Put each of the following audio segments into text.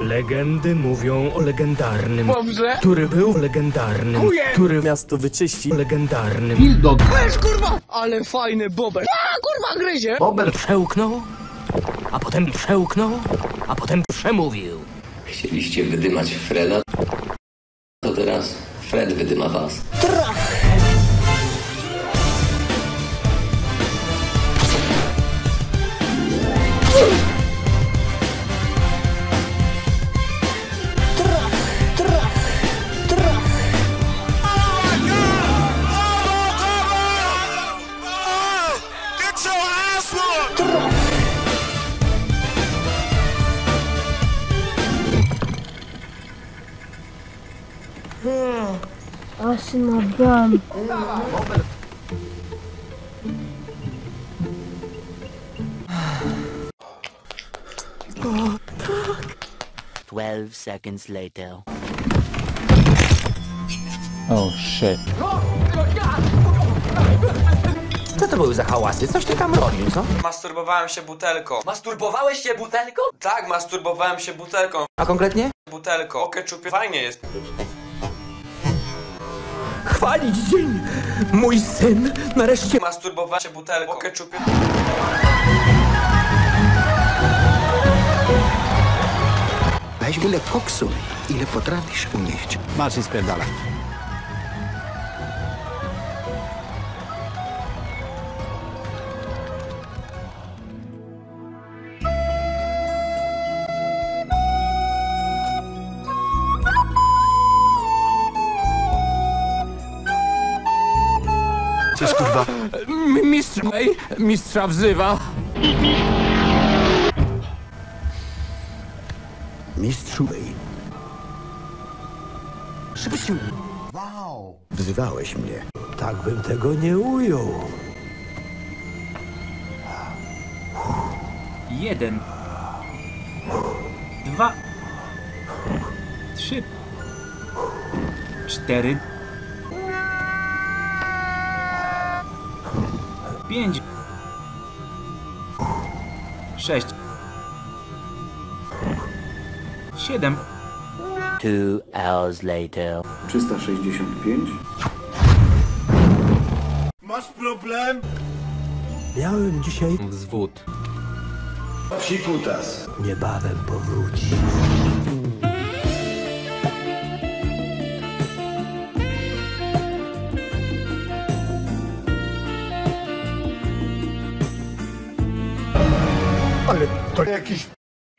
Legendy mówią o legendarnym, Dobrze. który był legendarnym, Chuje! który miasto wyczyści legendarnym. Hildog. Weź kurwa! Ale fajny bobek. A kurwa gryzie! Bober przełknął, a potem przełknął, a potem przemówił. Chcieliście wydymać Freda? To teraz Fred wydyma was. Arsenal bum. Twelve seconds later. Oh shit. Co to były za hałasy? Coś ty tam robił, co? Masturbowałem się butelką. Masturbowałeś się butelką? Tak, masturbowałem się butelką. A konkretnie? Butelką. O keczupie fajnie jest. Chwalić dzień! Mój syn nareszcie Masturbowałem się butelką. O keczupie. Weź byle koksu, ile potrafisz unieść. Masz i spierdala. Coś kurwa. Mistrz... Ej, mistrza wzywa. Mistrzu. Szybciu. Wzywałeś mnie. Tak bym tego nie ujął. Jeden. Dwa. Trzy. Cztery. Pięć. Sześć. Siedem. Two hours later. 365. Miałem dzisiaj Zwód. Psikutas. niebawem powróci. To jakiś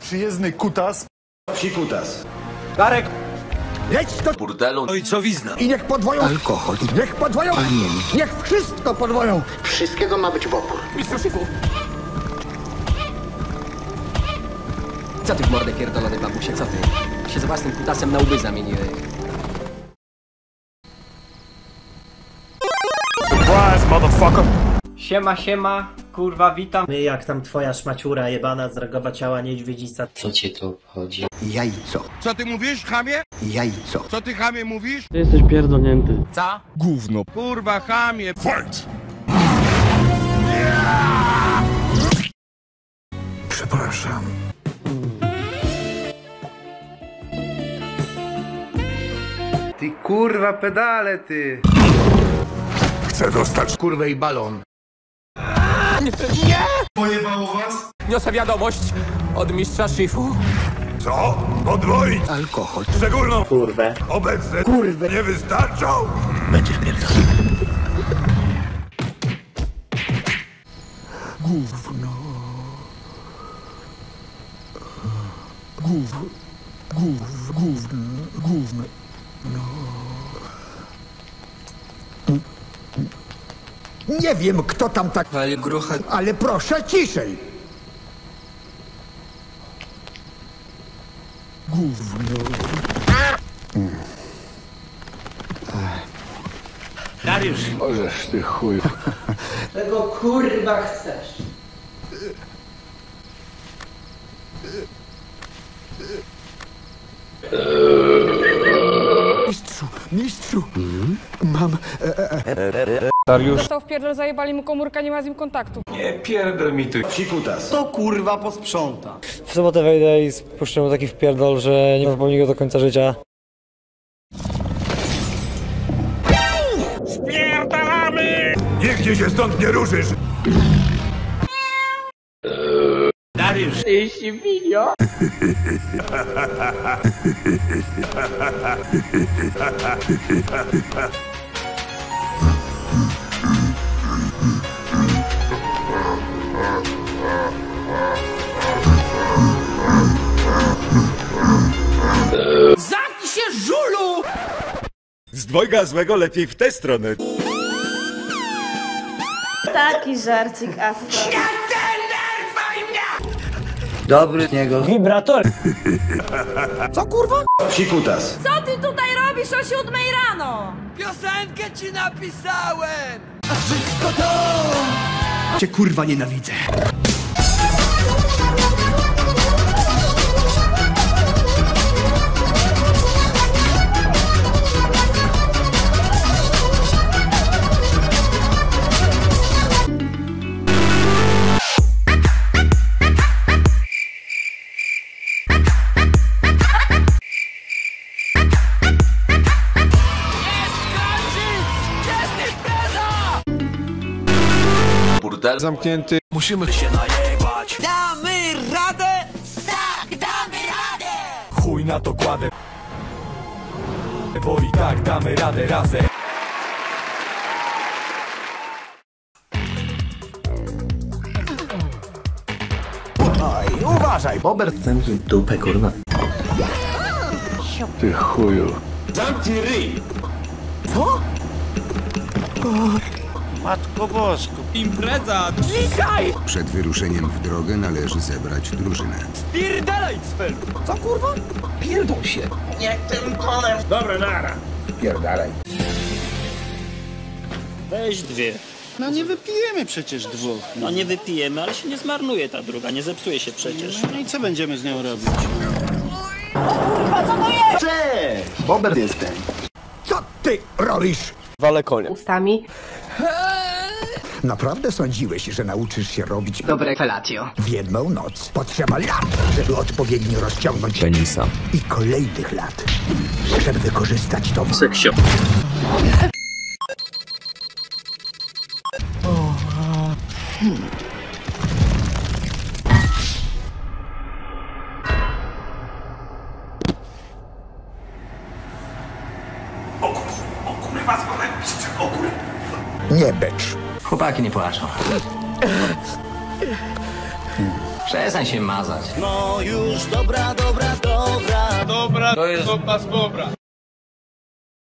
przyjezdny kutas. Psikutas. Leć do Burdelu. i niech podwoją. Alkohol. Niech podwoją. Palniemi. Niech wszystko podwoją. Wszystkiego ma być w opór. Mistrzu szyfu. Co ty w mordę pierdolony babusie, co ty? Się z własnym kutasem na łby zamieniłeś. Siema, siema. Kurwa, witam. Jak tam twoja szmaciura jebana z rogowa ciała niedźwiedzica? Co cię to obchodzi? Jajco. Co ty mówisz, chamie? Jajco. Co ty, chamie, mówisz? Ty jesteś pierdolnięty. Co? Gówno. Kurwa, chamie. Fight! Przepraszam. Ty kurwa pedale, ty. Chcę dostać kurwej balon. Niosę wiadomość od mistrza szyfu. Co? Podwoić? Alkohol. Szczególną kurwę. Obecne kurwy nie wystarczą. Będziesz pierdolony. Gówno. Gówno. Gówno. Gówno. Gówno. Nie wiem, kto tam tak... Wali grucha. Ale proszę ciszej. Gówno. Orzesz ty chuj. Tego kurwa chcesz. Mistrzu, mistrzu. Mam... Dostał w pierdol, zajebali mu komórkę, nie ma z nim kontaktu. Psikutas. To kurwa posprząta. W sobotę wejdę i spuszczę mu taki wpierdol, że nie zapomni go do końca życia. Nigdzie się stąd nie ruszysz! Dariusz! Ty świnio! dwojga złego lepiej w tę stronę. Taki żarcik, Astro. Dobry z niego. Wibrator! Co kurwa? Psikutas. Co ty tutaj robisz o siódmej rano? Piosenkę ci napisałem! Cię kurwa nienawidzę. Burdel. Zamknięty. Musimy się Damy radę! Tak, damy radę! chuj na to kładę. Bo i tak damy radę razem. Oj, uważaj, Bobert. Zamknij dupę, kurwa. Ty chuju. Zamknij ryj. Matko Bosko. Impreza. Dzisiaj. Przed wyruszeniem w drogę należy zebrać drużynę. Pierdalaj, Sfer. Co kurwa? Pierdol się. Jak tym konem! Dobra, nara. Pierdalaj. Weź dwie. No nie wypijemy przecież dwóch. No nie wypijemy, ale się nie zmarnuje ta druga, nie zepsuje się przecież. No i co będziemy z nią robić? Bobert jestem. Co ty robisz? Wale konia. Ustami. Naprawdę sądziłeś, że nauczysz się robić Dobre felatio. w jedną noc? Potrzeba lat, żeby odpowiednio rozciągnąć Penisa. i kolejnych lat, żeby wykorzystać to w Seksio. Chłopaki nie płaczą. Przestań się mazać. No już, dobra, dobra, dobra. To jest opas bobra.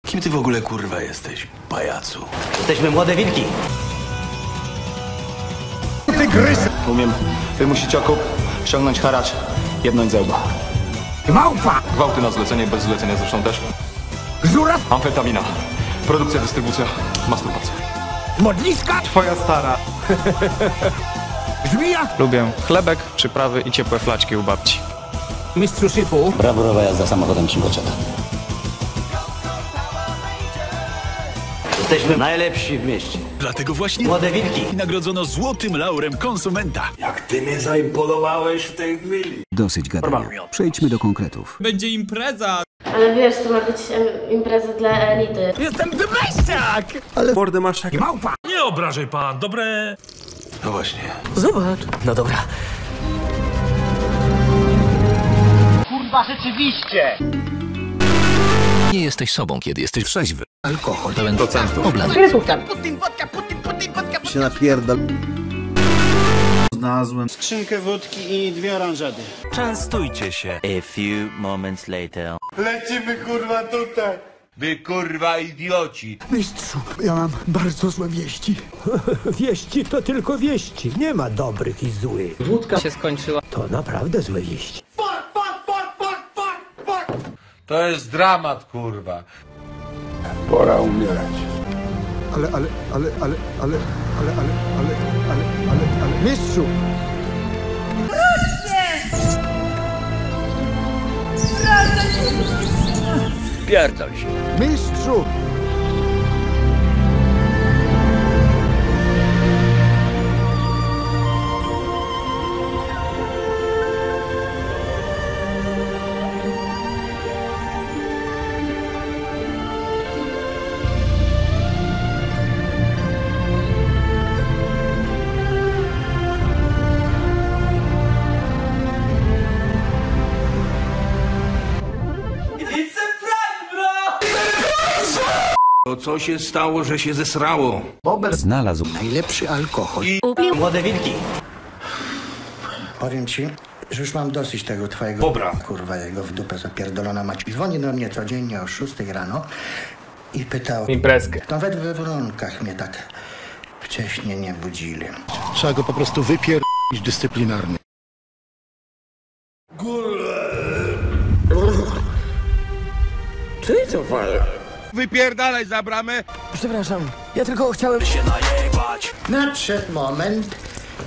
Kim ty w ogóle kurwa jesteś, pajacu? Jesteśmy młode wilki. Umiem wymusić okup, ściągnąć haracz, jednąć zełba. Małpa! Gwałty na zlecenie, bez zlecenia zresztą też. Żura! Amfetamina. Produkcja, dystrybucja, masturbacja. Modliska! Twoja stara. Żmija! Lubię chlebek, przyprawy i ciepłe flaczki u babci. Mistrzu szyfu. Brawurowa jazda samochodem Chimboczeta. Jesteśmy najlepsi w mieście. Dlatego właśnie Młode wilki. nagrodzono złotym laurem konsumenta. Jak ty mnie zaimponowałeś w tej chwili. Dosyć gadania. Przejdźmy do konkretów. Będzie impreza! Ale wiesz, to ma być em, impreza dla elity. Jestem dymeściak! Ale mordę masz jak małpa! Nie obrażaj pan, dobre... No właśnie. Zobacz. No dobra. Kurwa, rzeczywiście! Nie jesteś sobą, kiedy jesteś Trzeźwy. Alkohol pełen procentów. Oblany. Putin, wodka, Putin, Putin, wodka! Się napierdal. Znalazłem. Skrzynkę wódki i dwie oranżady. Częstujcie się. A few moments later. Lecimy kurwa tutaj! Wy kurwa idioci! Mistrzu, ja mam bardzo złe wieści. wieści to tylko wieści. Nie ma dobrych i złych. Wódka się skończyła. To naprawdę złe wieści. To jest dramat, kurwa. Pora umierać. Ale, ale, ale, ale, ale, ale, ale, ale, ale, ale, ale, mistrzu! Pierdol się. Mistrzu! Co się stało, że się zesrało? Bobber znalazł Najlepszy alkohol. młode wilki. Powiem ci, że już mam dosyć tego twojego... Bobra. Kurwa, jego w dupę zapierdolona mać. Dzwoni do mnie codziennie o 6 rano i pytał... Imprezkę. Nawet we warunkach mnie tak wcześnie nie budzili. Trzeba go po prostu wypierdolić dyscyplinarnie. Ty co fajnie? Wypierdalaj za bramę! Przepraszam, ja tylko chciałem... Nadszedł moment,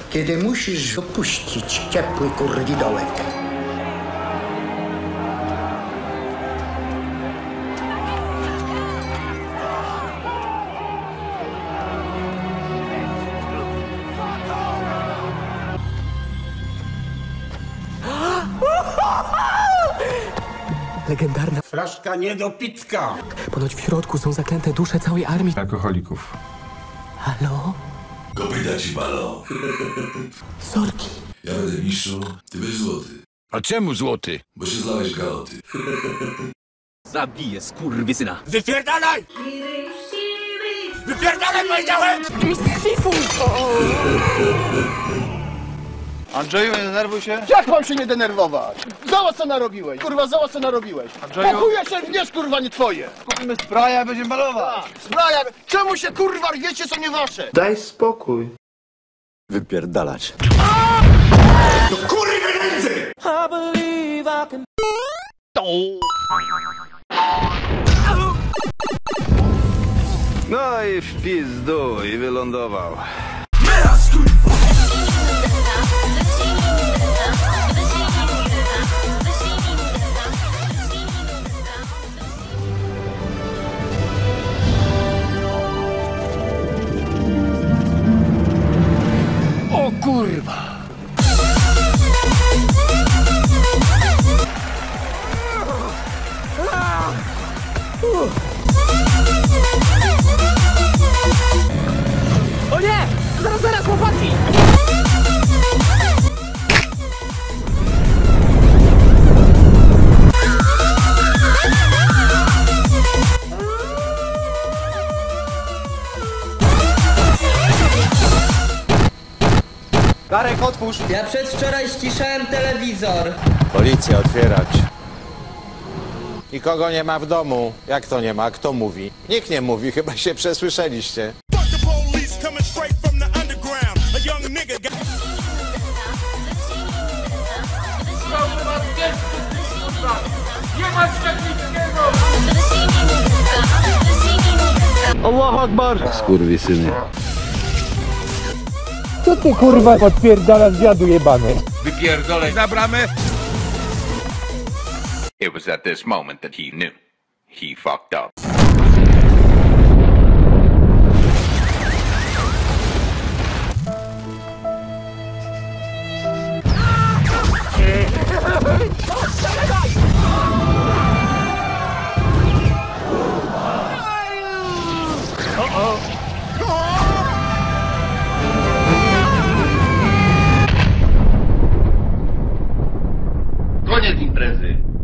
kiedy musisz opuścić ciepły kurwidołek. Legendarna. Flaszka nie do pitka! Ponoć w środku są zaklęte dusze całej armii. Alkoholików. Halo? Kopyta ci balą. Sorki. Ja będę mistrzu, ty będziesz złoty. A czemu złoty? Bo się zlałeś w galoty. Zabiję skurwysyna. Wypierdalaj! Wypierdalaj powiedziałem! Andrzeju, nie denerwuj się. Jak mam się nie denerwować? Zobacz co narobiłeś. Kurwa, zobacz co narobiłeś. Andrzeju? Pokuje się, wiesz kurwa, nie twoje. Kupimy spraya, będziemy malować. Zbraja, czemu się kurwa rwiecie, co nie wasze? Daj spokój. Wypierdalać. No i w pizdu i wylądował. O nie! Zaraz, zaraz, chłopaki! Darek, otwórz! Ja przedwczoraj ściszałem telewizor. Policja, otwierać. Nikogo nie ma w domu. Jak to nie ma? Kto mówi? Nikt nie mówi, chyba się przesłyszeliście. Skurwysyny. Co ty kurwa podpierdala zwiadu jebany? Wypierdalaj za bramę! It was at this moment that he knew. He fucked up. minhas empresas.